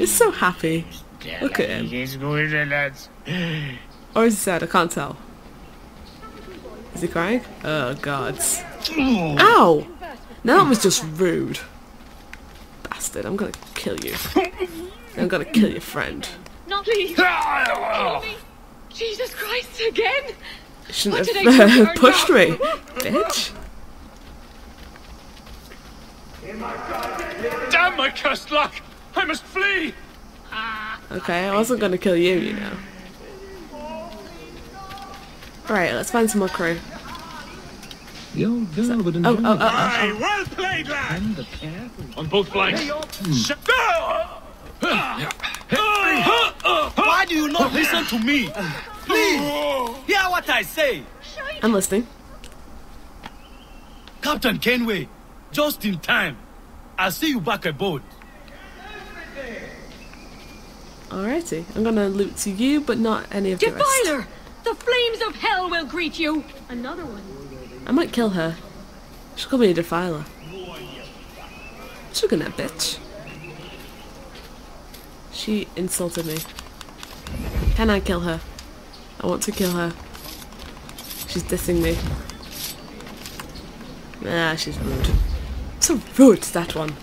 He's so happy. Look at him. Or is he sad? I can't tell. Is he crying? Oh, God. Ow! Now that was just rude. Bastard, I'm gonna kill you. I'm gonna kill your friend. Not please. Ah! Kill me. Jesus Christ again. You shouldn't What did I do have earn pushed that? me, bitch. Damn my cursed luck! I must flee! Okay, I wasn't gonna kill you, you know. Right, let's find some more crew. The old girl would Oh, enjoy oh, oh, it. Oh, oh, Aye, well played, lad! And the careful. On both flanks. Hmm. Shut- Why do you not listen to me? Please, hear what I say. I'm listening. Captain Kenway, just in time. I'll see you back aboard. Alrighty, I'm gonna loot to you, but not any of the rest. Defiler! The flames of hell will greet you. Another one. I might kill her. She'll call me a defiler. Sugar that bitch. She insulted me. Can I kill her? I want to kill her. She's dissing me. Ah, she's rude. So rude, that one.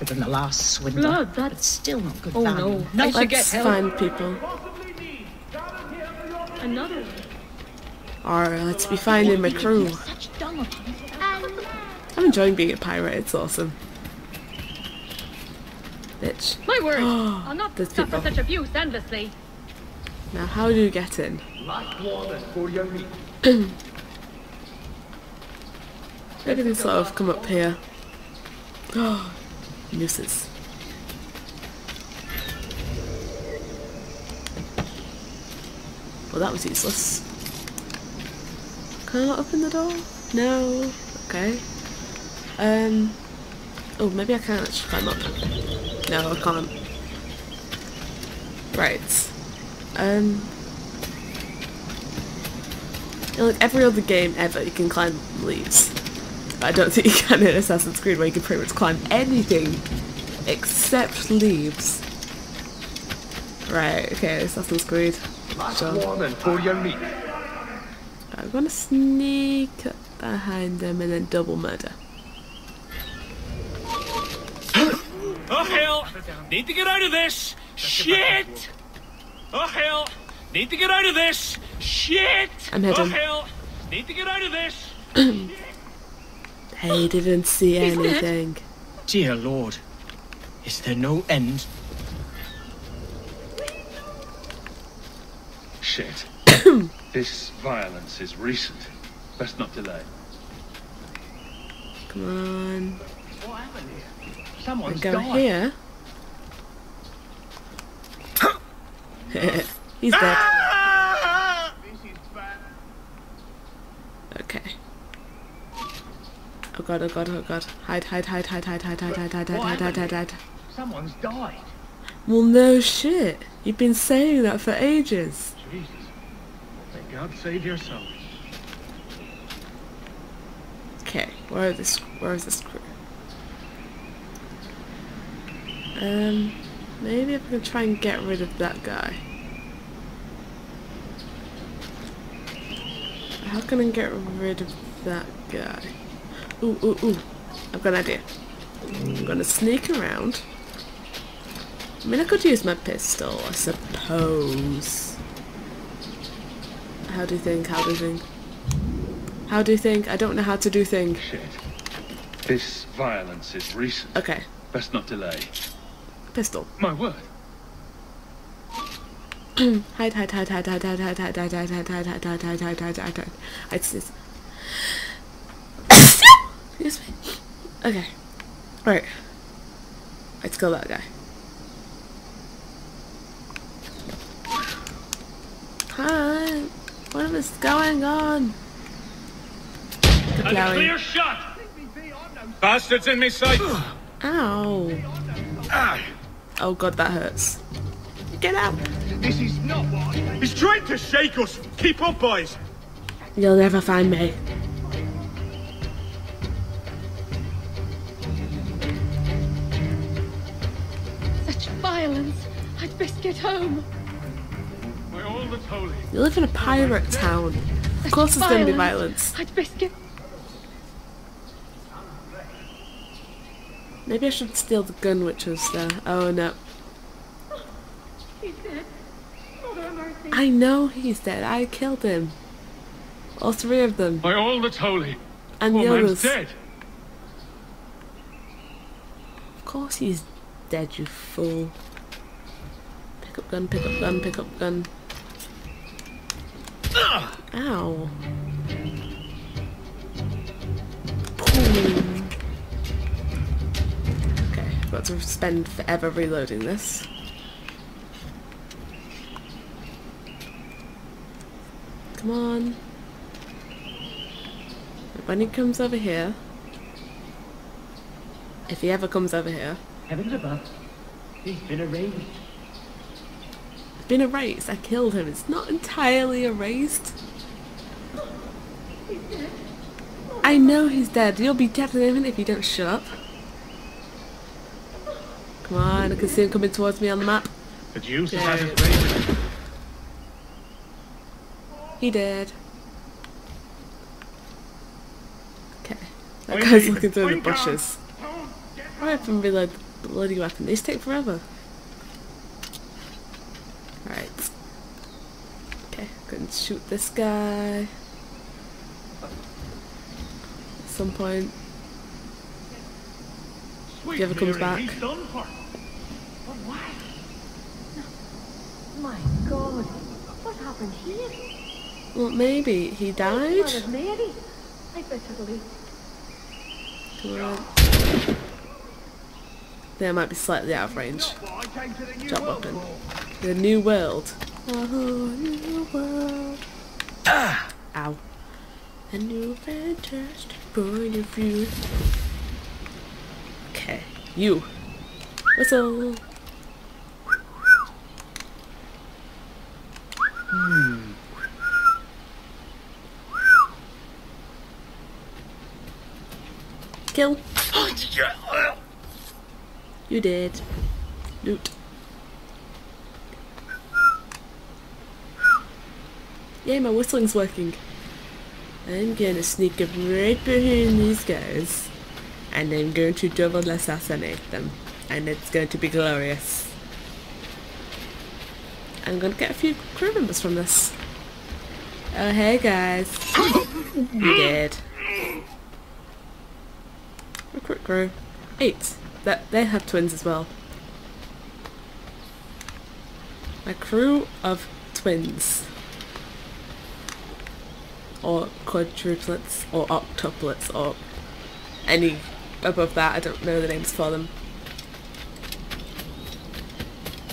Better than the last swindler. Blood, that's- But still not good Oh value. no. I should get Let's help. find people. Another one. Or let's be finding my crew. Such dung upon it. I'm enjoying being a pirate, it's awesome. Bitch. My word. I'll not There's suffer people. such abuse endlessly. Now how do you get in? Maybe they sort of come up here. Oh, nooses. Well, that was useless. Can I not open the door? No. Okay. Um. Oh, maybe I can actually climb up. No, I can't. Right. Um. like every other game ever, you can climb leaves. But I don't think you can in Assassin's Creed, where you can pretty much climb anything except leaves. Right. Okay, Assassin's Creed. Sure. I'm gonna sneak up behind them and then double murder. Oh hell! Need to get out of this! Shit! Oh hell! Need to get out of this! Shit! I'm Oh hidden. hell! Need to get out of this! They didn't see anything. Dear Lord, is there no end? Shit. this violence is recent. Best not delay. Come on. What happened here? Someone's Go died. here. He's dead. Okay. Oh god, oh god, oh god. Hide, hide, hide, hide, hide, hide, hide, hide, hide, hide, hide, hide, hide, hide. Someone's died. Well, no shit. You've been saying that for ages. Jesus. May God save your soul. Okay, where are this? Where is this crew? Um, maybe if I can try and get rid of that guy. How can I get rid of that guy? Ooh, ooh, ooh. I've got an idea. I'm gonna sneak around. I mean, I could use my pistol, I suppose. How do you think? How do you think? How do you think? I don't know how to do things. Shit. This violence is recent. Okay, Best not delay. pistol. My word. Hide, hide, hide, hide, hide, hide, hide, hide, hide, hide, hide, hide, hide, hide, hide, hide, hide, hide, hide. Hide, sis. Excuse me. Okay. Right. Let's kill that guy. Hi. What is going on? The A clear shot! Bastards in me sight! Ow. Ah. Oh god, that hurts. Get out. This is not what He's trying to shake us! Keep up, boys! You'll never find me. Best get home. By all that's holy. You live in a pirate town. Of course there's going to be violence. I'd best get. Maybe I should steal the gun which was there. Oh no. He's dead. Mother of mercy. I know he's dead. I killed him. All three of them. By all that's holy. And Poor the others. dead. Of course he's dead, you fool. Up gun, pick up gun, pick up gun. Ow. Okay, got to spend forever reloading this. Come on. When he comes over here, if he ever comes over here, Heavens above. He's been erased. Been erased. I killed him. It's not entirely erased. I know he's dead. You'll be dead in a minute if you don't shut up. Come on, I can see him coming towards me on the map. But you Yeah. survived. He did. Okay. That guy's looking through the bushes. Up and reload the bloody weapon. These take forever. Alright. Okay, go and shoot this guy. At some point. Sweet he ever comes Mary, back. he's done for. My God. What happened here? Well, maybe he died? Mother Mary. I better leave. Come on. Might be slightly out of range. Drop weapon. The new world. A whole new world. Ah! Ow. A new fantastic point of view. Okay. You. Whistle. Kill. You did. Loot. Yay, my whistling's working. I'm gonna sneak up right behind these guys. And I'm going to double assassinate them. And it's going to be glorious. I'm gonna get a few crew members from this. Oh, hey guys. you did. Recruit crew. Eight. That they have twins as well. A crew of twins. Or quadruplets or octuplets or any above that, I don't know the names for them.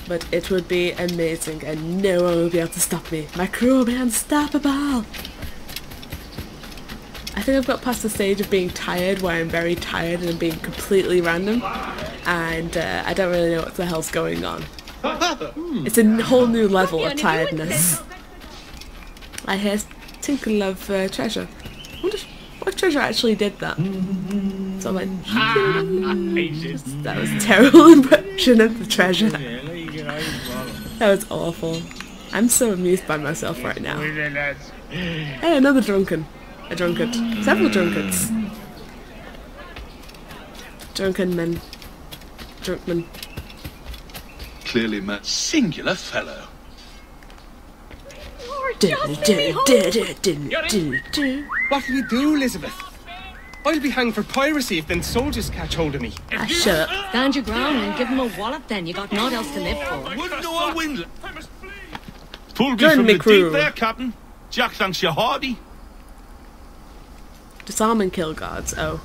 But it would be amazing and no one will be able to stop me. My crew will be unstoppable! I think I've got past the stage of being tired where I'm very tired and being completely random and uh, I don't really know what the hell's going on. It's a whole new level of tiredness. I hear Tinkle of uh, Treasure. I wonder if- what if Treasure actually did that. So I'm like, that was a terrible impression of the treasure. That was awful. I'm so amused by myself right now. Hey, another drunken. A drunkard. Several drunkards. Drunken men. Drunk men. Clearly met singular fellow. Lord, Do, just do, leave me home. do, do, do, do, do. What'll you do, Elizabeth? I'll be hanged for piracy if them soldiers catch hold of me. Ah, shut up. Stand your ground and give him a wallop then. You got naught else to live for. Wouldn't know a wind. Pulled me Join from me, the crew. deep there, Captain. Jack thanks you hardy. Disarm and kill guards. Oh.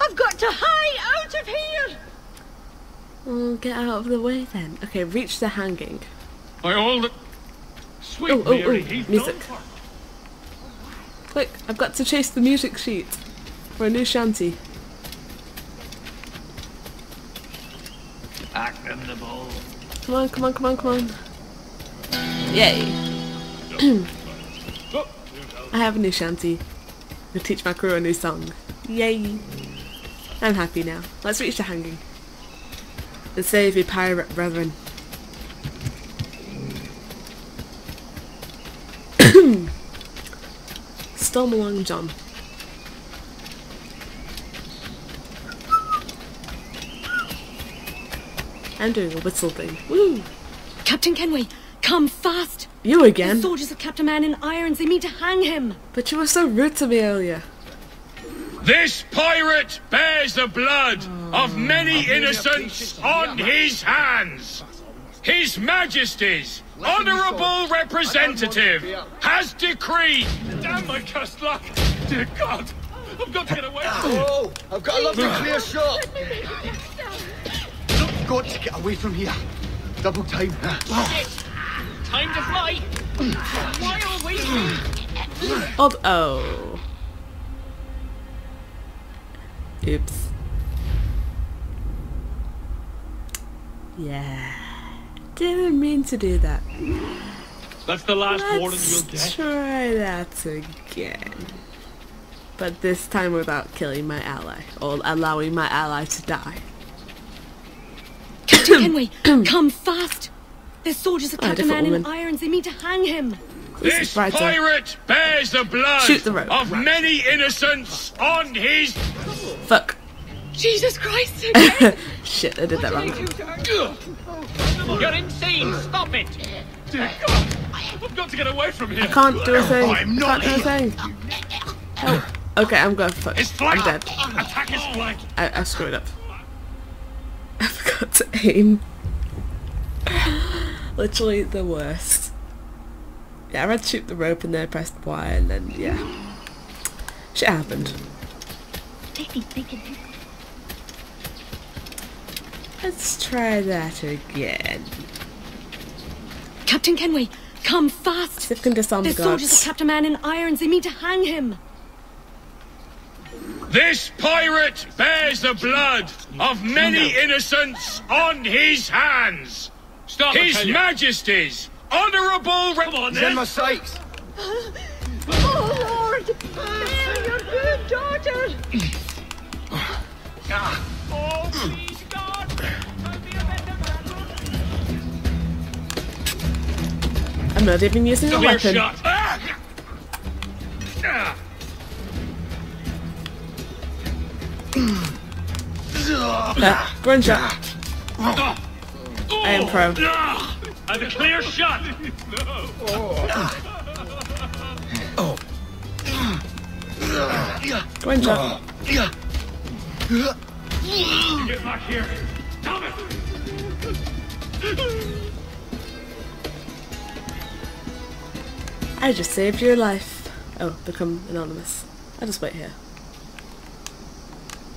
I've got to hide out of here. Well, get out of the way then. Okay, reach the hanging. By all that. Sweet Oh, oh, Mary, oh, music. Quick, I've got to chase the music sheet for a new shanty. The ball. Come on, come on, come on, come on. Yay. I have a new shanty. I teach my crew a new song. Yay. I'm happy now. Let's reach the hanging. and save your pirate brethren. Storm along, John. I'm doing a whistle thing. Woo! Captain Kenway, come fast! You again? The again? soldiers of Captain Man in irons, they mean to hang him! But you were so rude to me earlier. This pirate bears the blood oh, of many innocents on his hands. His Majesty's honourable representative has decreed. Damn my cursed luck! Dear God, I've got to get away from. Oh, I've got a lovely clear shot. Got to get away from here. Double time. Time to fly. Why are we? Oh, oh. Oops. Yeah. Didn't mean to do that. That's the last warning you'll Let's get. try that again. But this time without killing my ally, or allowing my ally to die. Captain Kenway, come fast! The soldiers of Oh, Captain different Man in irons, they mean to hang him! This This is brighter. pirate bears the blood Shoot the rope. of many innocents on his. Fuck. Jesus Christ again! Shit, I did that wrong. You're insane. Stop it. Dear God, I've got to get away from here. I Can't do a thing. I'm not Can't do a thing. Help. Okay, I'm going fuck. I'm dead. Attack his flank. I, I screwed up. I forgot to aim. Literally the worst. Yeah, I read shoot the rope and then I pressed Y and then yeah. Shit happened. Let's try that again. Captain Kenway, come fast! See if I can disarm The the soldiers of guards. Captain Man in irons, they mean to hang him! This pirate bears the blood of many innocents on his hands. Stop, I His. Majesty's honourable. Come on, He's in my sights. Oh Lord! Spare your good daughter! I'm not even using a weapon. shot. Ah! Ah! Ah, run shot. I am pro. Ah! I have a clear shot. Run shot. Get back here. Damn it. I just saved your life. Oh, become anonymous. I'll just wait here.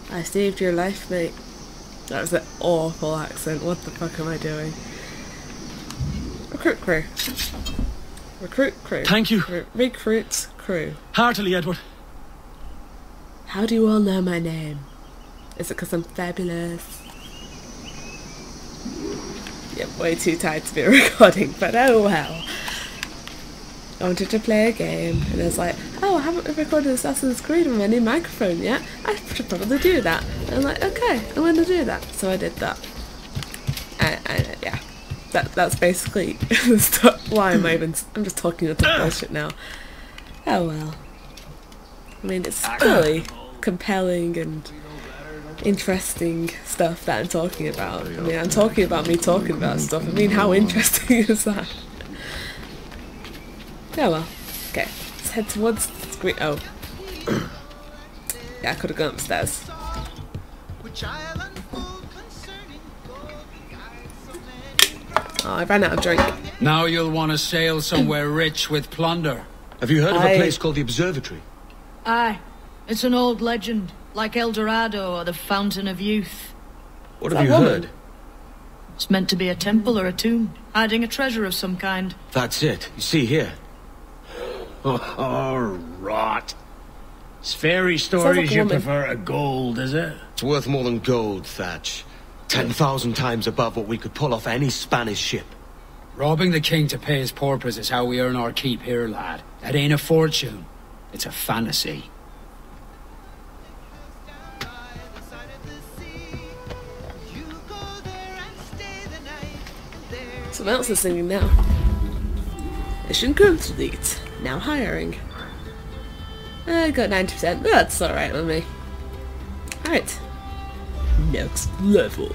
I saved your life, mate. That was an awful accent. What the fuck am I doing? Recruit crew. Recruit crew. Thank you. Re- recruit crew. Heartily, Edward. How do you all know my name? Is it because I'm fabulous? Yep, way too tired to be recording, but oh well. I wanted to play a game, and I was like, oh, I haven't recorded Assassin's Creed on my new microphone yet. I should probably do that. And I'm like, okay, I'm going to do that. So I did that. And, and yeah, that that's basically. Why am I even? I'm just talking a ton of bullshit now. Oh well. I mean, it's ah. really compelling and interesting stuff that I'm talking about. I mean, I'm talking about me talking about stuff. I mean, how interesting is that? Yeah, well. Okay, let's head towards the screen. Oh. yeah, I could have gone upstairs. Oh, I ran out of drink. Now you'll want to sail somewhere rich with plunder. Have you heard of I- a place called the Observatory? Aye, it's an old legend, like El Dorado or the Fountain of Youth. What have you woman. heard? It's meant to be a temple or a tomb, hiding a treasure of some kind. That's it. You see here. Oh, rot. It's fairy Sounds like stories you woman. prefer a gold, is it? It's worth more than gold, Thatch. Ten thousand times above what we could pull off any Spanish ship. Robbing the king to pay his porpoise is how we earn our keep here, lad. That ain't a fortune. It's a fantasy. Someone else is singing now. Mission complete. Now hiring. I got 90%. That's alright with me. Alright. Next level.